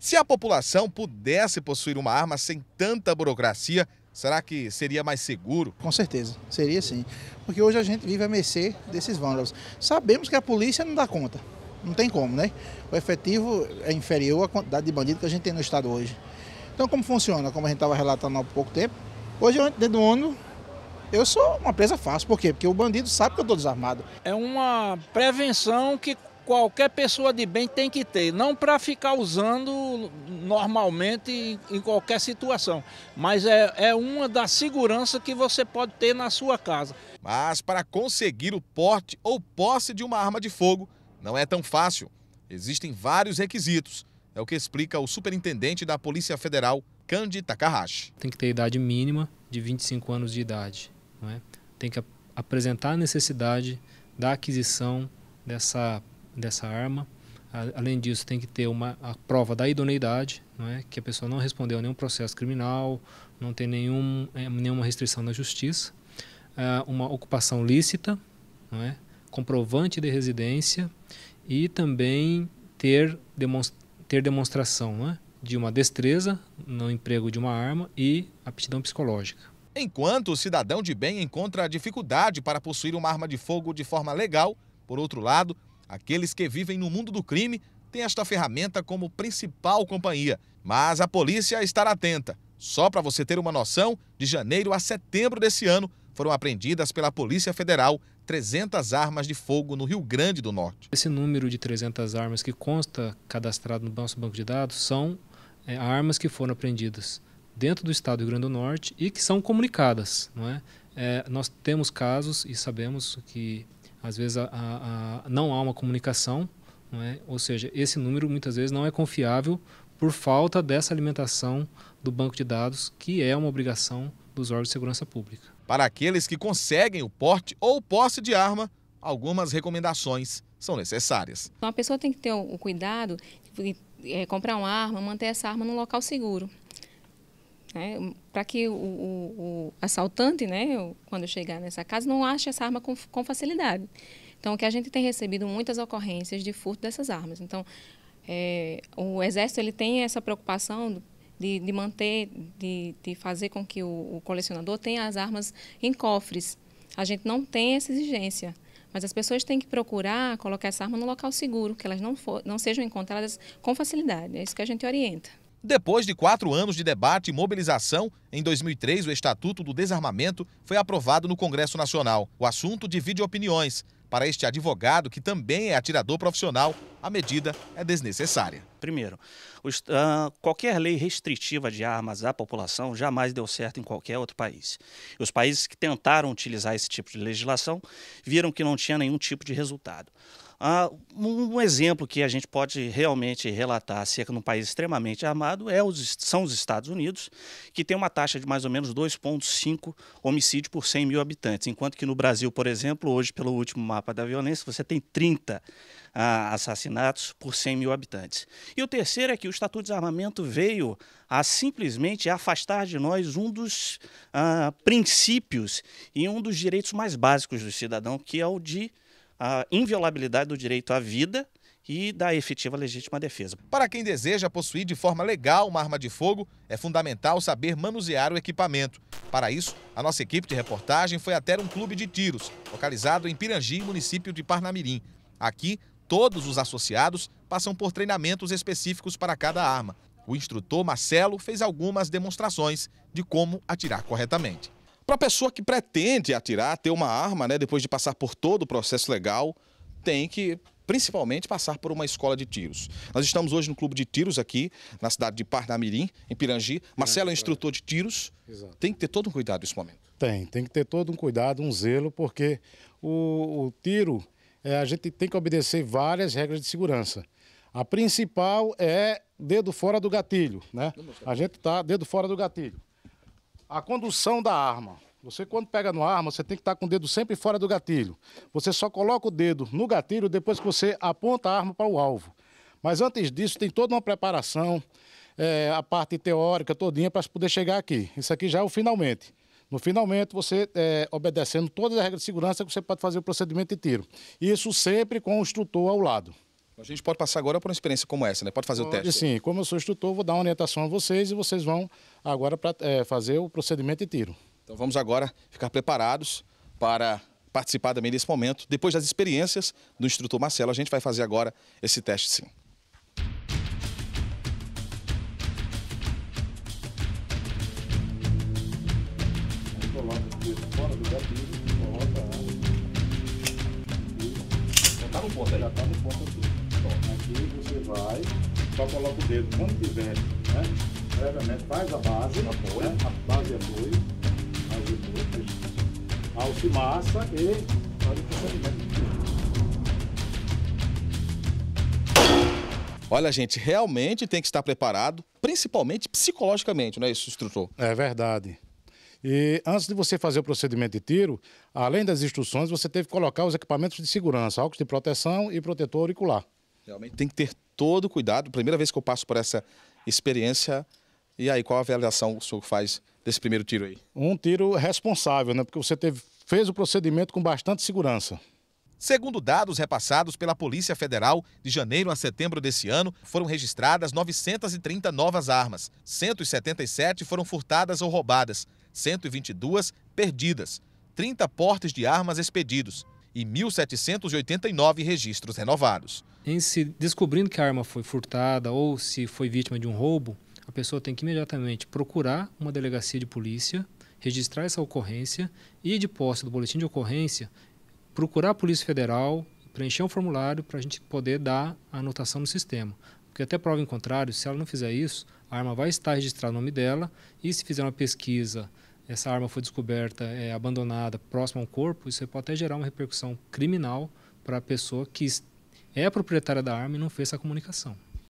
Se a população pudesse possuir uma arma sem tanta burocracia, será que seria mais seguro? Com certeza, seria sim. Porque hoje a gente vive a mercê desses vândalos. Sabemos que a polícia não dá conta. Não tem como, né? O efetivo é inferior à quantidade de bandidos que a gente tem no estado hoje. Então, como funciona? Como a gente estava relatando há pouco tempo, hoje eu dentro do ônibus, eu sou uma presa fácil. Por quê? Porque o bandido sabe que eu estou desarmado. É uma prevenção que qualquer pessoa de bem tem que ter, não para ficar usando normalmente em qualquer situação, mas é, é uma da segurança que você pode ter na sua casa. Mas para conseguir o porte ou posse de uma arma de fogo, não é tão fácil. Existem vários requisitos. É o que explica o superintendente da Polícia Federal, Kandi Takahashi. Tem que ter idade mínima de 25 anos de idade. Não é? Tem que apresentar a necessidade da aquisição dessa, dessa arma. Além disso, tem que ter uma, a prova da idoneidade, não é? que a pessoa não respondeu a nenhum processo criminal, não tem nenhum, é, nenhuma restrição na justiça. Uma ocupação lícita, não é? comprovante de residência e também ter, demonstra ter demonstração né, de uma destreza no emprego de uma arma e aptidão psicológica. Enquanto o cidadão de bem encontra dificuldade para possuir uma arma de fogo de forma legal, por outro lado, aqueles que vivem no mundo do crime têm esta ferramenta como principal companhia. Mas a polícia estará atenta. Só para você ter uma noção, de janeiro a setembro desse ano, foram apreendidas pela Polícia Federal 300 armas de fogo no Rio Grande do Norte. Esse número de 300 armas que consta cadastrado no nosso banco de dados são é, armas que foram apreendidas dentro do estado do Rio Grande do Norte e que são comunicadas. Não é? é nós temos casos e sabemos que às vezes a, a, a, não há uma comunicação, não é? ou seja, esse número muitas vezes não é confiável por falta dessa alimentação do banco de dados, que é uma obrigação dos órgãos de segurança pública. Para aqueles que conseguem o porte ou posse de arma, algumas recomendações são necessárias. Então, a pessoa tem que ter o cuidado de é, comprar uma arma, manter essa arma num local seguro. Né? Para que o, o, o, assaltante, né, quando chegar nessa casa, não ache essa arma com, com facilidade. Então, que a gente tem recebido muitas ocorrências de furto dessas armas. Então, é, o Exército ele tem essa preocupação de, de manter, de, de, fazer com que o, o, colecionador tenha as armas em cofres. A gente não tem essa exigência, mas as pessoas têm que procurar colocar essa arma no local seguro, que elas não, for, não sejam encontradas com facilidade. É isso que a gente orienta. Depois de quatro anos de debate e mobilização, em 2003 o Estatuto do Desarmamento foi aprovado no Congresso Nacional. O assunto divide opiniões. Para este advogado, que também é atirador profissional, a medida é desnecessária. Primeiro, os, uh, qualquer lei restritiva de armas à população jamais deu certo em qualquer outro país. Os países que tentaram utilizar esse tipo de legislação viram que não tinha nenhum tipo de resultado. Uh, um exemplo que a gente pode realmente relatar acerca de um país extremamente armado é os, são os Estados Unidos, que tem uma taxa de mais ou menos 2,5 homicídios por 100 mil habitantes, enquanto que no Brasil, por exemplo, hoje, pelo último mapa da violência, você tem 30 uh, assassinatos por 100 mil habitantes. E o terceiro é que o Estatuto de Desarmamento veio a simplesmente afastar de nós um dos uh, princípios e um dos direitos mais básicos do cidadão, que é o de a inviolabilidade do direito à vida e da efetiva legítima defesa. Para quem deseja possuir de forma legal uma arma de fogo, é fundamental saber manusear o equipamento. Para isso, a nossa equipe de reportagem foi até um clube de tiros, localizado em Pirangi, município de Parnamirim. Aqui, todos os associados passam por treinamentos específicos para cada arma. O instrutor Marcelo fez algumas demonstrações de como atirar corretamente. Para a pessoa que pretende atirar, ter uma arma, né, depois de passar por todo o processo legal, tem que principalmente passar por uma escola de tiros. Nós estamos hoje no clube de tiros aqui, na cidade de Parnamirim, em Pirangi. Marcelo é instrutor de tiros. Exato. Tem que ter todo um cuidado nesse momento. Tem, tem que ter todo um cuidado, um zelo, porque o, o tiro, é, a gente tem que obedecer várias regras de segurança. A principal é dedo fora do gatilho, né? A gente tá dedo fora do gatilho. A condução da arma. Você, quando pega no arma, você tem que estar com o dedo sempre fora do gatilho. Você só coloca o dedo no gatilho depois que você aponta a arma para o alvo. Mas antes disso, tem toda uma preparação, é, a parte teórica todinha para poder chegar aqui. Isso aqui já é o finalmente. No finalmente, você é, obedecendo todas as regras de segurança você pode fazer o procedimento de tiro. Isso sempre com o instrutor ao lado. A gente pode passar agora por uma experiência como essa, né? Pode fazer Pode, o teste. Sim, como eu sou instrutor, vou dar uma orientação a vocês e vocês vão agora pra, é, fazer o procedimento de tiro. Então vamos agora ficar preparados para participar também desse momento. Depois das experiências do instrutor Marcelo, a gente vai fazer agora esse teste sim. Coloca o dedo fora do gatilho, coloca a Já está no ponto aí. Já está no ponto aqui. Aqui você vai, só coloca o dedo quando tiver, né? Previamente faz a base, né? a base é apoio, base apoio, alce massa e faz o procedimento. Olha, gente, realmente tem que estar preparado, principalmente psicologicamente, não é isso, instrutor? É verdade. E antes de você fazer o procedimento de tiro, além das instruções, você teve que colocar os equipamentos de segurança, óculos de proteção e protetor auricular. Realmente tem que ter todo cuidado. Primeira vez que eu passo por essa experiência. E aí, qual a avaliação o senhor faz desse primeiro tiro aí? Um tiro responsável, né? Porque você teve, fez o procedimento com bastante segurança. Segundo dados repassados pela Polícia Federal, de janeiro a setembro desse ano, foram registradas 930 novas armas. 177 foram furtadas ou roubadas, 122 perdidas, 30 portes de armas expedidos e 1.789 registros renovados. Em se descobrindo que a arma foi furtada ou se foi vítima de um roubo, a pessoa tem que imediatamente procurar uma delegacia de polícia, registrar essa ocorrência e, de posse do boletim de ocorrência, procurar a Polícia Federal, preencher um formulário para a gente poder dar a anotação no sistema. Porque até prova em contrário, se ela não fizer isso, a arma vai estar registrada no nome dela e se fizer uma pesquisa, essa arma foi descoberta, é, abandonada, próxima ao corpo, isso pode até gerar uma repercussão criminal para a pessoa que é a proprietária da arma e não fez essa comunicação.